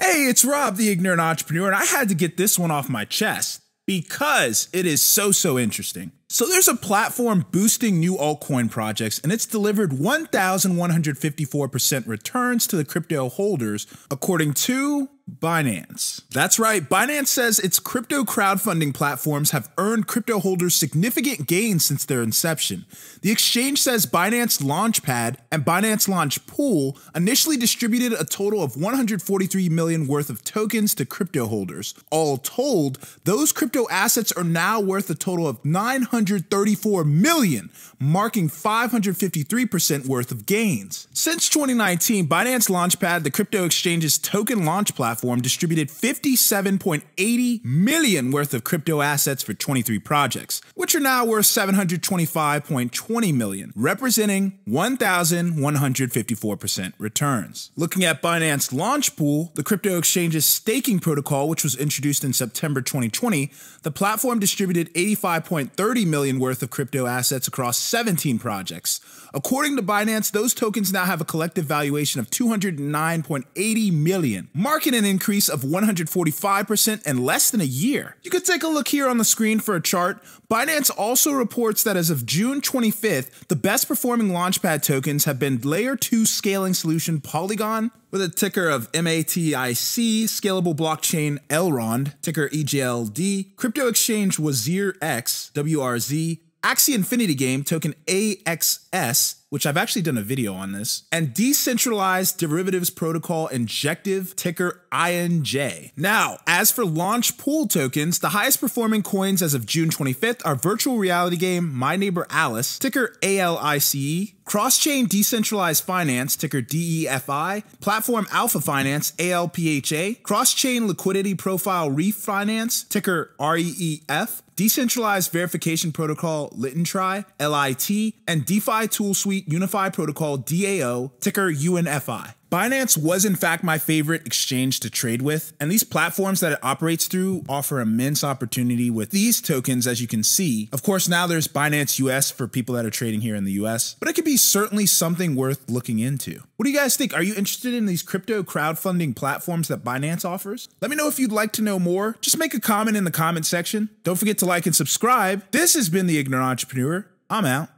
Hey, it's Rob, the ignorant entrepreneur, and I had to get this one off my chest because it is so, so interesting. So there's a platform boosting new altcoin projects, and it's delivered 1,154% returns to the crypto holders, according to Binance. That's right, Binance says its crypto crowdfunding platforms have earned crypto holders significant gains since their inception. The exchange says Binance Launchpad and Binance Launch Pool initially distributed a total of 143 million worth of tokens to crypto holders. All told, those crypto assets are now worth a total of 934 million, marking 553% worth of gains. Since 2019, Binance Launchpad, the crypto exchange's token launch platform, distributed 57.80 million worth of crypto assets for 23 projects, which are now worth 725.20 million, representing 1,154% returns. Looking at Binance Launch Pool, the crypto exchange's staking protocol, which was introduced in September 2020, the platform distributed 85.30 million worth of crypto assets across 17 projects. According to Binance, those tokens now have a collective valuation of 209.80 million, marking an increase of 145% in less than a year. You could take a look here on the screen for a chart. Binance also reports that as of June 25th, the best performing Launchpad tokens have been Layer 2 scaling solution Polygon, with a ticker of MATIC, scalable blockchain Elrond, ticker EGLD, crypto exchange Wazir X, WRX, Axie Infinity Game, token AXS, which I've actually done a video on this, and Decentralized Derivatives Protocol Injective, ticker INJ. Now, as for launch pool tokens, the highest performing coins as of June 25th are virtual reality game My Neighbor Alice, ticker ALICE, Cross-chain decentralized finance, ticker DEFI, platform Alpha Finance, ALPHA, cross-chain liquidity profile Reef Finance, ticker REEF, decentralized verification protocol Litentry, LIT, and DeFi tool suite Unified Protocol DAO, ticker UNFI. Binance was in fact my favorite exchange to trade with, and these platforms that it operates through offer immense opportunity with these tokens, as you can see. Of course, now there's Binance US for people that are trading here in the US, but it could be certainly something worth looking into. What do you guys think? Are you interested in these crypto crowdfunding platforms that Binance offers? Let me know if you'd like to know more. Just make a comment in the comment section. Don't forget to like and subscribe. This has been The Ignorant Entrepreneur. I'm out.